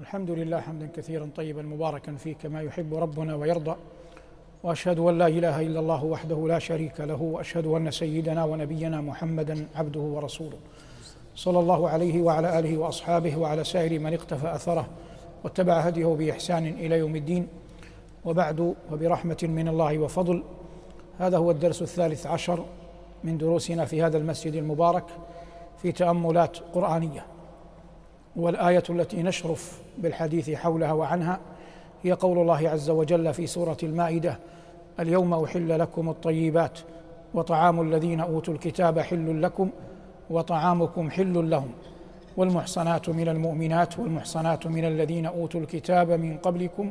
الحمد لله حمدا كثيرا طيبا مباركا فيه كما يحب ربنا ويرضى وأشهد أن لا إله إلا الله وحده لا شريك له وأشهد أن سيدنا ونبينا محمدا عبده ورسوله. صلى الله عليه وعلى آله وأصحابه وعلى سائر من اقتفى أثره واتبع هديه بإحسان إلى يوم الدين. وبعد وبرحمة من الله وفضل هذا هو الدرس الثالث عشر من دروسنا في هذا المسجد المبارك في تأملات قرآنية. والآية التي نشرف بالحديث حولها وعنها هي قول الله عز وجل في سورة المائدة اليوم أحل لكم الطيبات وطعام الذين أوتوا الكتاب حل لكم وطعامكم حل لهم والمحصنات من المؤمنات والمحصنات من الذين أوتوا الكتاب من قبلكم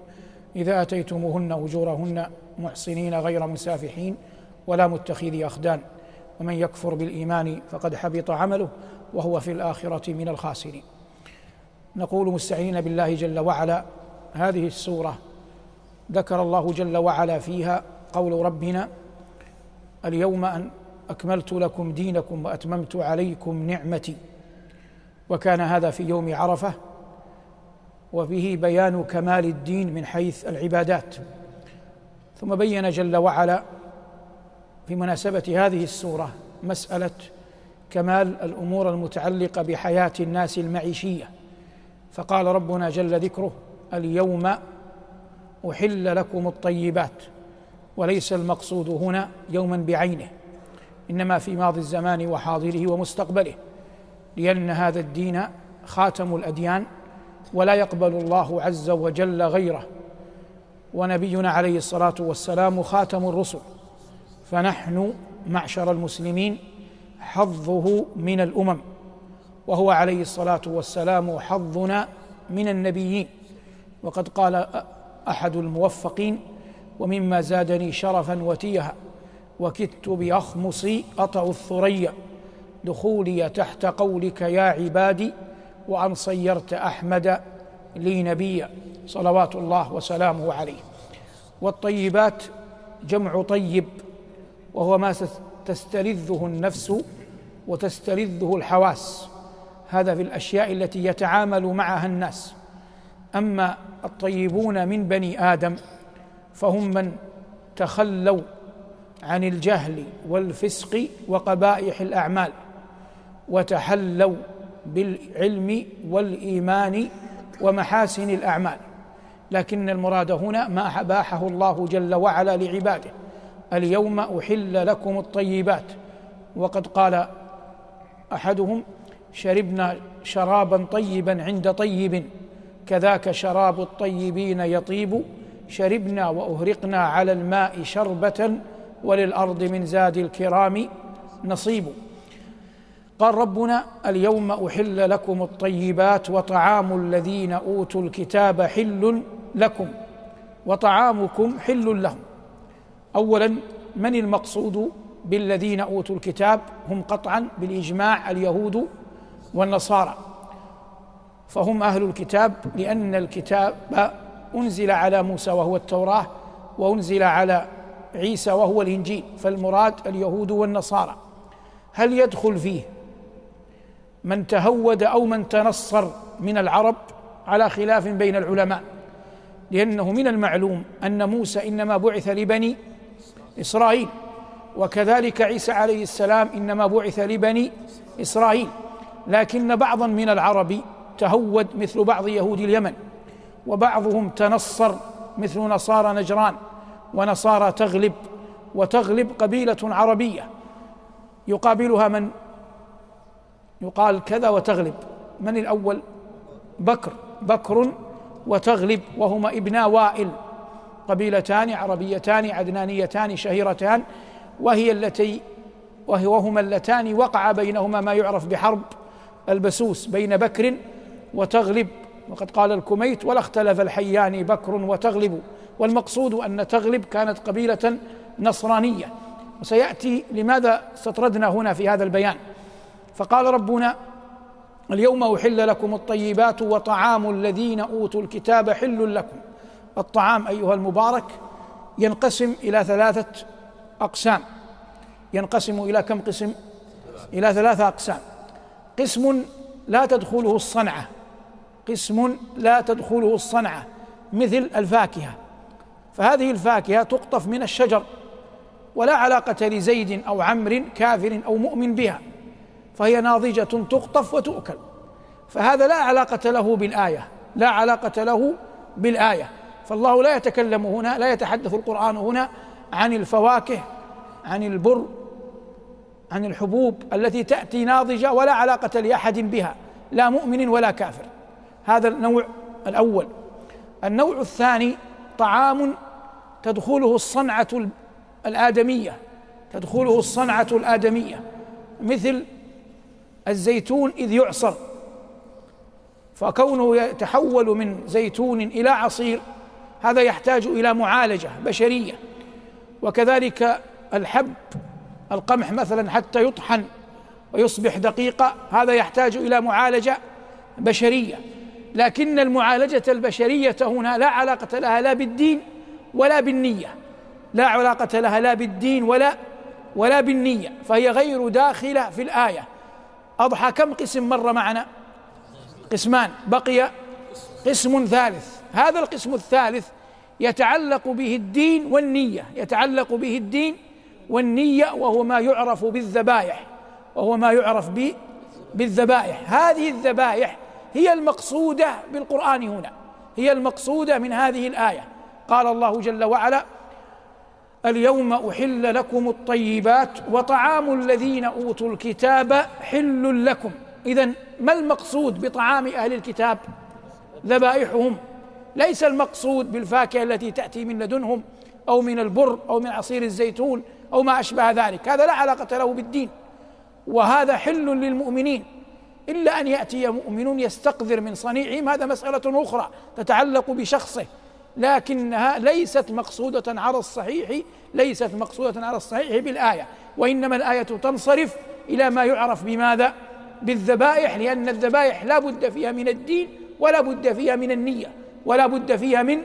إذا أتيتموهن أجورهن محصنين غير مسافحين ولا متخذي أخدان ومن يكفر بالإيمان فقد حبط عمله وهو في الآخرة من الخاسرين. نقول مستعينين بالله جل وعلا. هذه السورة ذكر الله جل وعلا فيها قول ربنا اليوم أن أكملت لكم دينكم وأتممت عليكم نعمتي. وكان هذا في يوم عرفة وفيه بيان كمال الدين من حيث العبادات. ثم بين جل وعلا في مناسبة هذه السورة مسألة كمال الأمور المتعلقة بحياة الناس المعيشية. فقال ربنا جل ذكره اليوم أحل لكم الطيبات وليس المقصود هنا يوما بعينه إنما في ماضي الزمان وحاضره ومستقبله لأن هذا الدين خاتم الأديان ولا يقبل الله عز وجل غيره ونبينا عليه الصلاة والسلام خاتم الرسل فنحن معشر المسلمين حظه من الأمم. وهو عليه الصلاة والسلام حظنا من النبيين. وقد قال أحد الموفقين ومما زادني شرفا وتيها وكدت باخمصي اطا الثريا دخولي تحت قولك يا عبادي وأن صيرت أحمد لي نبيا صلوات الله وسلامه عليه. والطيبات جمع طيب وهو ما تستلذه النفس وتستلذه الحواس. هذا في الأشياء التي يتعامل معها الناس. أما الطيبون من بني آدم فهم من تخلوا عن الجهل والفسق وقبائح الأعمال وتحلوا بالعلم والإيمان ومحاسن الأعمال. لكن المراد هنا ما أباحه الله جل وعلا لعباده. اليوم أحل لكم الطيبات. وقد قال أحدهم شربنا شرابا طيبا عند طيب. كذاك شراب الطيبين يطيب. شربنا وأهرقنا على الماء شربة وللأرض من زاد الكرام نصيب. قال ربنا اليوم أحل لكم الطيبات وطعام الذين أوتوا الكتاب حل لكم وطعامكم حل لهم. اولا من المقصود بالذين أوتوا الكتاب؟ هم قطعا بالإجماع اليهود والنصارى. فهم أهل الكتاب لأن الكتاب أنزل على موسى وهو التوراة وأنزل على عيسى وهو الإنجيل. فالمراد اليهود والنصارى. هل يدخل فيه من تهود أو من تنصر من العرب؟ على خلاف بين العلماء. لأنه من المعلوم أن موسى إنما بعث لبني إسرائيل وكذلك عيسى عليه السلام إنما بعث لبني إسرائيل. لكن بعضا من العرب تهود مثل بعض يهود اليمن وبعضهم تنصر مثل نصارى نجران ونصارى تغلب وتغلب قبيلة عربية. يقابلها من؟ يقال كذا وتغلب. من الأول؟ بكر. بكر وتغلب وهما ابنا وائل. قبيلتان عربيتان عدنانيتان شهيرتان وهي التي وهما اللتان وقع بينهما ما يعرف بحرب. البسوس بين بكر وتغلب. وقد قال الكميت ولا اختلف الحيان بكر وتغلب والمقصود أن تغلب كانت قبيلة نصرانية. وسيأتي لماذا استطردنا هنا في هذا البيان. فقال ربنا اليوم أحل لكم الطيبات وطعام الذين أوتوا الكتاب حل لكم الطعام أيها المبارك ينقسم إلى ثلاثة أقسام. ينقسم إلى كم قسم؟ إلى ثلاثة أقسام. قسم لا تدخله الصنعة. قسم لا تدخله الصنعة مثل الفاكهة. فهذه الفاكهة تقطف من الشجر ولا علاقة لزيد أو عمر كافر أو مؤمن بها. فهي ناضجة تقطف وتؤكل. فهذا لا علاقة له بالآية لا علاقة له بالآية. فالله لا يتكلم هنا لا يتحدث القرآن هنا عن الفواكه عن البر عن الحبوب التي تأتي ناضجة ولا علاقة لأحد بها لا مؤمن ولا كافر. هذا النوع الأول. النوع الثاني طعام تدخله الصنعة الآدمية. تدخله الصنعة الآدمية. مثل الزيتون إذ يعصر. فكونه يتحول من زيتون إلى عصير هذا يحتاج إلى معالجة بشرية. وكذلك الحب القمح مثلا حتى يطحن ويصبح دقيقة هذا يحتاج إلى معالجة بشرية. لكن المعالجة البشرية هنا لا علاقة لها لا بالدين ولا بالنية. لا علاقة لها لا بالدين ولا ولا بالنية. فهي غير داخلة في الآية. أضحى كم قسم مر معنا؟ قسمان. بقي قسم ثالث. هذا القسم الثالث يتعلق به الدين والنية. يتعلق به الدين والنية وهو ما يعرف بالذبائح وهو ما يعرف بالذبائح. هذه الذبائح هي المقصودة بالقرآن هنا هي المقصودة من هذه الآية. قال الله جل وعلا اليوم أحل لكم الطيبات وطعام الذين أوتوا الكتاب حل لكم. إذا ما المقصود بطعام أهل الكتاب؟ ذبائحهم. ليس المقصود بالفاكهة التي تأتي من لدنهم أو من البر أو من عصير الزيتون. أو ما أشبه ذلك. هذا لا علاقة له بالدين وهذا حل للمؤمنين. إلا أن يأتي مؤمن يستقذر من صنيعهم هذا مسألة أخرى تتعلق بشخصه. لكنها ليست مقصودة على الصحيح ليست مقصودة على الصحيح بالآية. وإنما الآية تنصرف إلى ما يعرف بماذا؟ بالذبائح لأن الذبائح لا بد فيها من الدين ولا بد فيها من النية ولا بد فيها من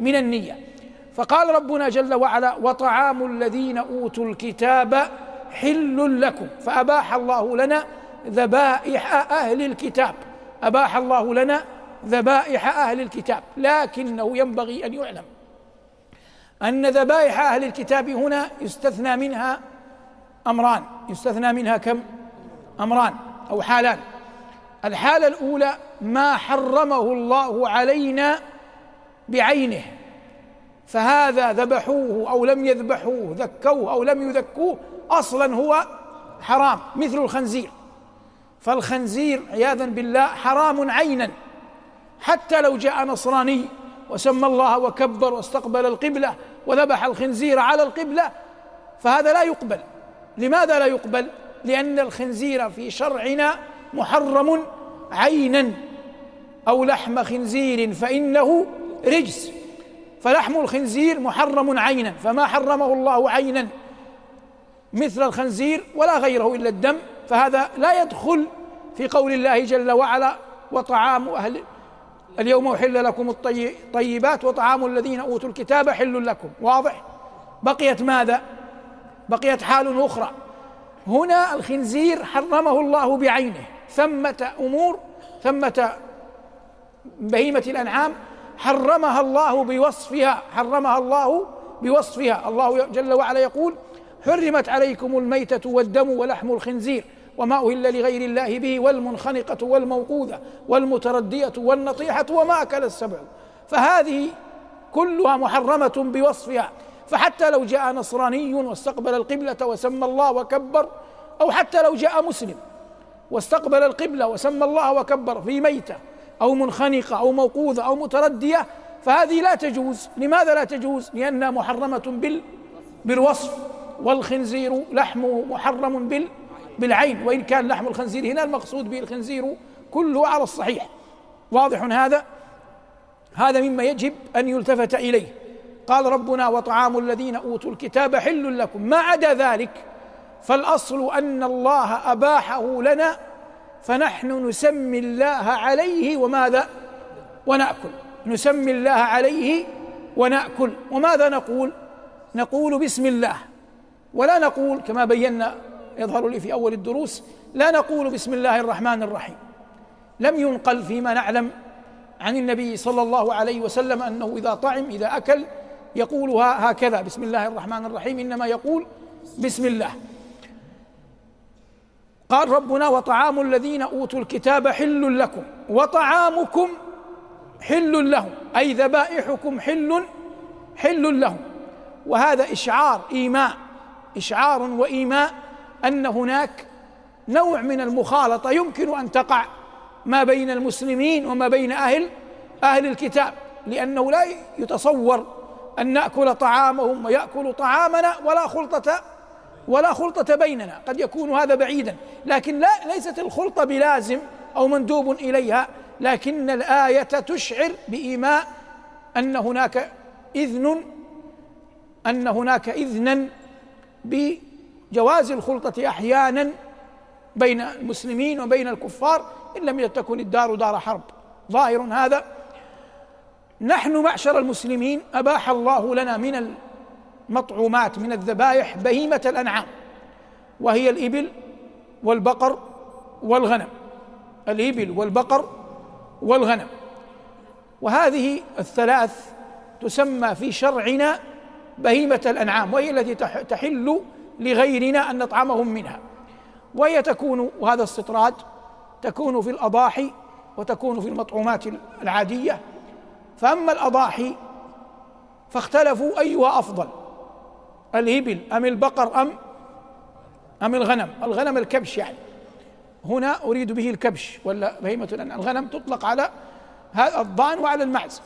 من النية. فقال ربنا جل وعلا وطعام الذين أوتوا الكتاب حل لكم. فأباح الله لنا ذبائح أهل الكتاب. أباح الله لنا ذبائح أهل الكتاب. لكنه ينبغي أن يعلم أن ذبائح أهل الكتاب هنا يستثنى منها أمران. يستثنى منها كم؟ أمران أو حالان. الحالة الأولى ما حرمه الله علينا بعينه. فهذا ذبحوه أو لم يذبحوه ذكوه أو لم يذكوه أصلا هو حرام مثل الخنزير. فالخنزير عياذا بالله حرام عينا. حتى لو جاء نصراني وسمى الله وكبر واستقبل القبلة وذبح الخنزير على القبلة فهذا لا يقبل. لماذا لا يقبل؟ لأن الخنزير في شرعنا محرم عينا. أو لحم خنزير فإنه رجس. فلحم الخنزير محرم عينا فما حرمه الله عينا مثل الخنزير ولا غيره إلا الدم فهذا لا يدخل في قول الله جل وعلا وطعام أهل اليوم أحل لكم الطيبات وطعام الذين أوتوا الكتاب حل لكم. واضح؟ بقيت ماذا؟ بقيت حال أخرى. هنا الخنزير حرمه الله بعينه. ثمة أمور ثمة بهيمة الأنعام حرمها الله بوصفها حرمها الله بوصفها. الله جل وعلا يقول حرمت عليكم الميتة والدم ولحم الخنزير وما أهل لغير الله به والمنخنقة والموقوذة والمتردية والنطيحة وما أكل السبع. فهذه كلها محرمة بوصفها. فحتى لو جاء نصراني واستقبل القبلة وسمى الله وكبر أو حتى لو جاء مسلم واستقبل القبلة وسمى الله وكبر في ميتة أو منخنقة أو موقوذة أو متردية فهذه لا تجوز. لماذا لا تجوز؟ لأنها محرمة بال بالوصف. والخنزير لحمه محرم بال بالعين. وإن كان لحم الخنزير هنا المقصود به الخنزير كله على الصحيح. واضح هذا؟ هذا مما يجب أن يلتفت إليه. قال ربنا وطعام الذين أوتوا الكتاب حل لكم. ما عدا ذلك. فالأصل أن الله أباحه لنا فنحن نسمي الله عليه وماذا؟ ونأكل. نسمي الله عليه ونأكل. وماذا نقول؟ نقول بسم الله. ولا نقول كما بينا يظهر لي في أول الدروس لا نقول بسم الله الرحمن الرحيم. لم ينقل فيما نعلم عن النبي صلى الله عليه وسلم أنه إذا طعم إذا أكل يقولها هكذا بسم الله الرحمن الرحيم إنما يقول بسم الله. قال ربنا وطعام الذين أوتوا الكتاب حل لكم وطعامكم حل لهم أي ذبائحكم حل حل لهم. وهذا إشعار إيماء إشعار وإيماء أن هناك نوع من المخالطة يمكن أن تقع ما بين المسلمين وما بين أهل أهل الكتاب لأنه لا يتصور أن نأكل طعامهم ويأكل طعامنا ولا خلطة ولا خلطة بيننا قد يكون هذا بعيدا. لكن لا ليست الخلطة بلازم أو مندوب إليها لكن الآية تشعر بإيماء أن هناك إذن أن هناك إذنا بجواز الخلطة أحيانا بين المسلمين وبين الكفار إن لم تكن الدار دار حرب. ظاهر هذا. نحن معشر المسلمين أباح الله لنا من المطعومات من الذبائح بهيمة الأنعام وهي الإبل والبقر والغنم. الإبل والبقر والغنم. وهذه الثلاث تسمى في شرعنا بهيمة الأنعام وهي التي تحل لغيرنا أن نطعمهم منها. وهي تكون وهذا استطراد تكون في الأضاحي وتكون في المطعومات العادية. فأما الأضاحي فاختلفوا أيها أفضل. الإبل أم البقر أم أم الغنم؟ الغنم الكبش يعني. هنا أريد به الكبش ولا بهيمة الغنم تطلق على هذا الضأن وعلى المعز.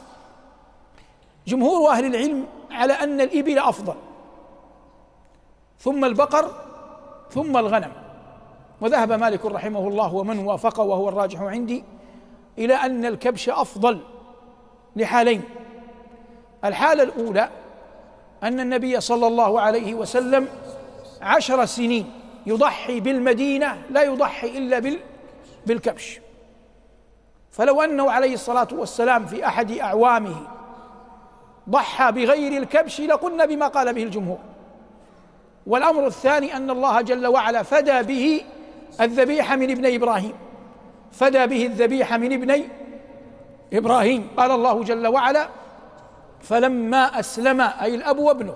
جمهور أهل العلم على أن الإبل أفضل. ثم البقر ثم الغنم. وذهب مالك رحمه الله ومن وافقه وهو الراجح عندي إلى أن الكبش أفضل لحالين. الحالة الأولى أن النبي صلى الله عليه وسلم عشر سنين يضحي بالمدينة لا يضحي إلا بالكبش. فلو أنه عليه الصلاة والسلام في أحد أعوامه ضحى بغير الكبش لقلنا بما قال به الجمهور. والأمر الثاني أن الله جل وعلا فدى به الذبيحة من ابن إبراهيم. فدى به الذبيحة من ابني إبراهيم. قال الله جل وعلا فلما أسلم أي الأب وابنه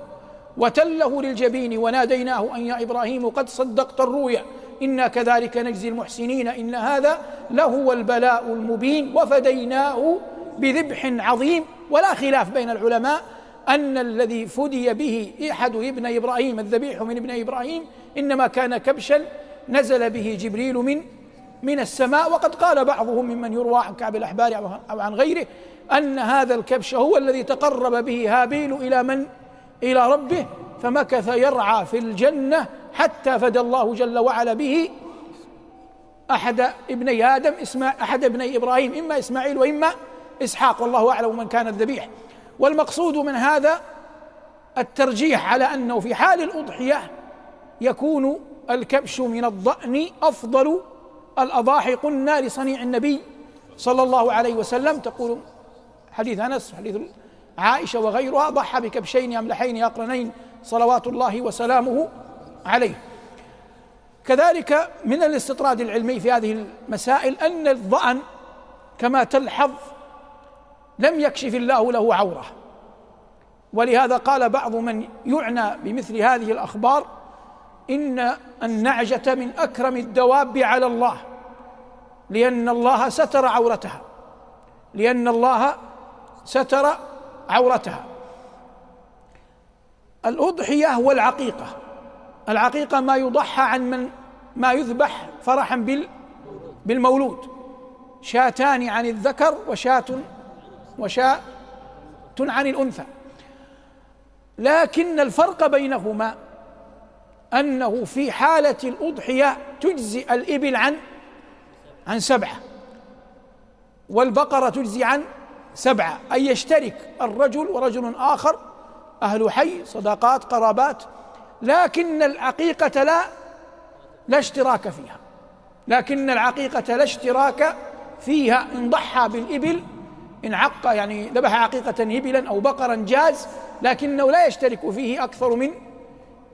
وتله للجبين وناديناه أن يا إبراهيم قد صدقت الرؤيا إنا كذلك نجزي المحسنين إن هذا لهو البلاء المبين وفديناه بذبح عظيم. ولا خلاف بين العلماء أن الذي فدي به أحد ابن إبراهيم الذبيح من ابن إبراهيم إنما كان كبشا نزل به جبريل من من السماء. وقد قال بعضهم ممن يروى عن كعب الأحبار أو عن غيره أن هذا الكبش هو الذي تقرب به هابيل إلى من؟ إلى ربه. فمكث يرعى في الجنة حتى فدى الله جل وعلا به أحد ابني آدم اسم أحد ابني إبراهيم إما إسماعيل وإما إسحاق. والله أعلم من كان الذبيح. والمقصود من هذا الترجيح على أنه في حال الأضحية يكون الكبش من الضأن أفضل الأضاحي. قلنا لصنيع النبي صلى الله عليه وسلم تقول حديث أنس حديث عائشة وغيرها ضحى بكبشين املحين اقرنين صلوات الله وسلامه عليه. كذلك من الاستطراد العلمي في هذه المسائل أن الظأن كما تلحظ لم يكشف الله له عورة. ولهذا قال بعض من يعنى بمثل هذه الأخبار إن النعجة من أكرم الدواب على الله لأن الله ستر عورتها لأن الله ستر عورتها. الأضحية والعقيقة العقيقة. ما يضحى عن من ما يذبح فرحا بال بالمولود. شاتان عن الذكر وشاة وشاة عن الأنثى. لكن الفرق بينهما أنه في حالة الأضحية تجزي الإبل عن عن سبعة والبقرة تجزي عن سبعة أن يشترك الرجل ورجل آخر أهل حي صداقات قرابات لكن العقيقة لا لا اشتراك فيها. لكن العقيقة لا اشتراك فيها. إن ضحى بالإبل إن عق يعني ذبح عقيقة إبلا أو بقرا جاز لكنه لا يشترك فيه أكثر من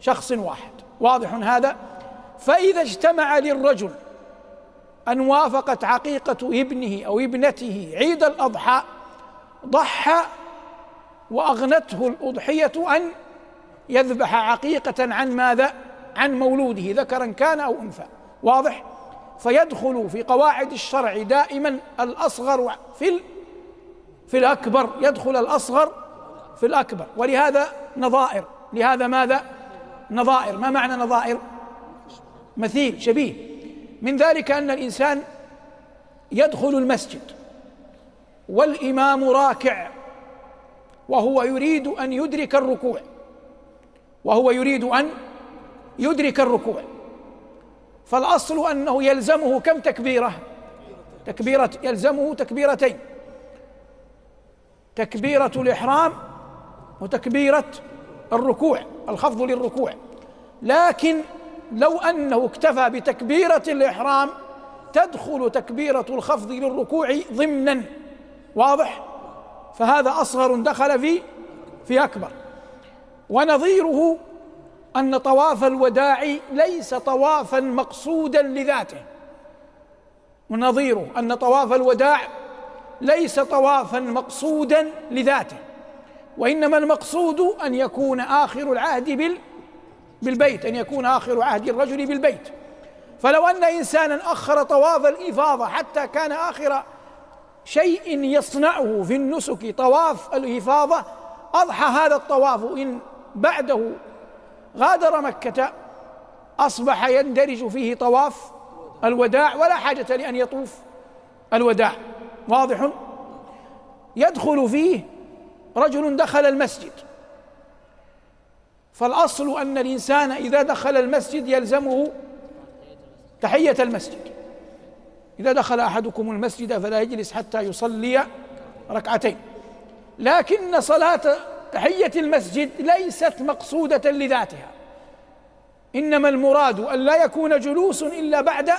شخص واحد. واضح هذا؟ فإذا اجتمع للرجل أن وافقت عقيقة ابنه أو ابنته عيد الأضحى ضحى وأغنته الأضحية أن يذبح عقيقة عن ماذا؟ عن مولوده ذكرا كان أو أنثى واضح؟ فيدخل في قواعد الشرع دائما الأصغر في في الأكبر يدخل الأصغر في الأكبر ولهذا نظائر لهذا ماذا؟ نظائر ما معنى نظائر؟ مثيل شبيه من ذلك أن الإنسان يدخل المسجد والإمام راكع وهو يريد أن يدرك الركوع وهو يريد أن يدرك الركوع. فالأصل أنه يلزمه كم تكبيرة؟ تكبيرة يلزمه تكبيرتين تكبيرة الإحرام وتكبيرة الركوع الخفض للركوع. لكن لو أنه اكتفى بتكبيرة الإحرام تدخل تكبيرة الخفض للركوع ضمنا. واضح؟ فهذا أصغر دخل في في أكبر. ونظيره أن طواف الوداع ليس طوافا مقصودا لذاته. ونظيره أن طواف الوداع ليس طوافا مقصودا لذاته. وإنما المقصود أن يكون آخر العهد بال بالبيت أن يكون آخر عهد الرجل بالبيت. فلو أن إنسانا أخر طواف الإفاضة حتى كان آخر شيء يصنعه في النسك طواف الإفاضة. أضحى هذا الطواف إن بعده غادر مكة أصبح يندرج فيه طواف الوداع ولا حاجة لأن يطوف الوداع. واضح؟ يدخل فيه رجل دخل المسجد. فالأصل أن الإنسان إذا دخل المسجد يلزمه تحية المسجد. إذا دخل أحدكم المسجد فلا يجلس حتى يصلي ركعتين. لكن صلاة تحية المسجد ليست مقصودة لذاتها. إنما المراد أن لا يكون جلوس إلا بعد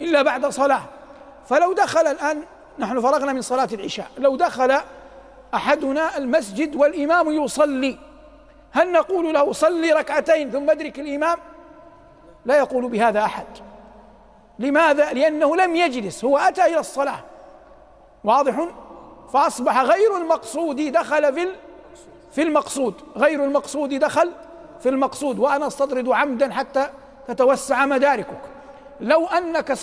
إلا بعد صلاة. فلو دخل الآن نحن فرغنا من صلاة العشاء لو دخل أحدنا المسجد والإمام يصلي هل نقول له صلي ركعتين ثم ادرك الإمام؟ لا يقول بهذا أحد. لماذا؟ لأنه لم يجلس هو أتى إلى الصلاة واضح؟ فأصبح غير المقصود دخل في في المقصود غير المقصود دخل في المقصود وأنا أستطرد عمدا حتى تتوسع مداركك لو أنك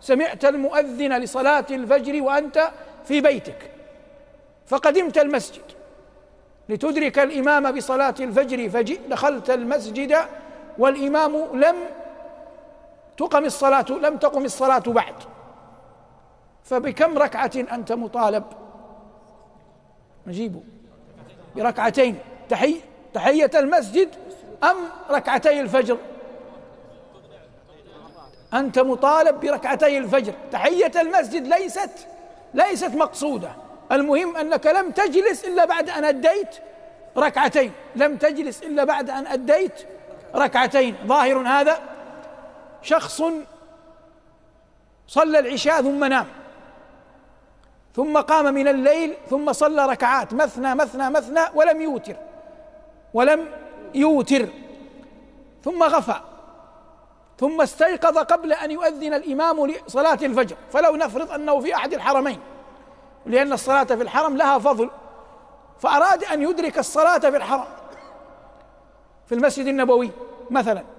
سمعت المؤذن لصلاة الفجر وأنت في بيتك فقدمت المسجد لتدرك الإمام بصلاة الفجر فجئ دخلت المسجد والإمام لم تقم الصلاة لم تقم الصلاة بعد. فبكم ركعة أنت مطالب؟ نجيب بركعتين. تحي تحية المسجد أم ركعتي الفجر؟ أنت مطالب بركعتي الفجر. تحية المسجد ليست ليست مقصودة. المهم أنك لم تجلس إلا بعد أن أديت ركعتين. لم تجلس إلا بعد أن أديت ركعتين. ظاهر هذا؟ شخص صلى العشاء ثم نام ثم قام من الليل ثم صلى ركعات مثنى مثنى مثنى ولم يوتر ولم يوتر ثم غفى ثم استيقظ قبل أن يؤذن الإمام لصلاة الفجر. فلو نفرض أنه في أحد الحرمين لأن الصلاة في الحرم لها فضل فأراد أن يدرك الصلاة في الحرم في المسجد النبوي مثلا.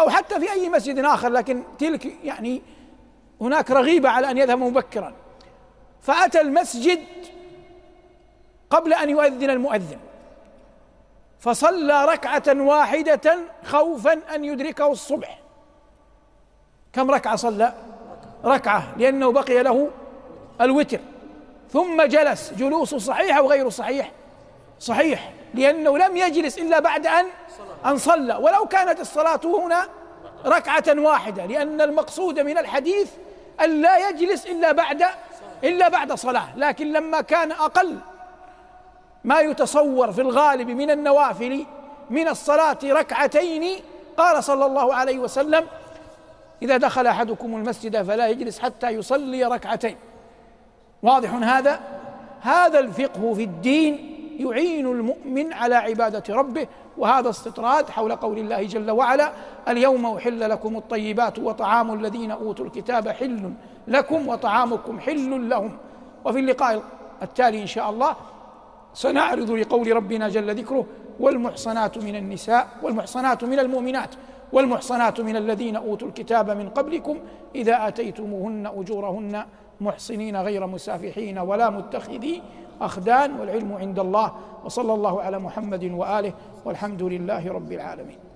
أو حتى في أي مسجد آخر لكن تلك يعني هناك رغيبة على أن يذهب مبكرا. فأتى المسجد قبل أن يؤذن المؤذن. فصلى ركعة واحدة خوفا أن يدركه الصبح. كم ركعة صلى؟ ركعة لأنه بقي له الوتر. ثم جلس. جلوس صحيح أو غير صحيح؟ صحيح لأنه لم يجلس إلا بعد أن أن صلى. ولو كانت الصلاة هنا ركعة واحدة لأن المقصود من الحديث أن لا يجلس إلا بعد إلا بعد صلاة. لكن لما كان أقل ما يتصور في الغالب من النوافل من الصلاة ركعتين قال صلى الله عليه وسلم إذا دخل أحدكم المسجد فلا يجلس حتى يصلي ركعتين. واضح هذا؟ هذا الفقه في الدين يعين المؤمن على عبادة ربه وهذا استطراد حول قول الله جل وعلا اليوم أحل لكم الطيبات وطعام الذين أوتوا الكتاب حل لكم وطعامكم حل لهم. وفي اللقاء التالي إن شاء الله سنعرض لقول ربنا جل ذكره والمحصنات من النساء والمحصنات من المؤمنات والمحصنات من الذين أوتوا الكتاب من قبلكم إذا آتيتموهن أجورهن محصنين غير مسافحين ولا متخذي أخدان والعلم عند الله وصلى الله على محمد وآله والحمد لله رب العالمين.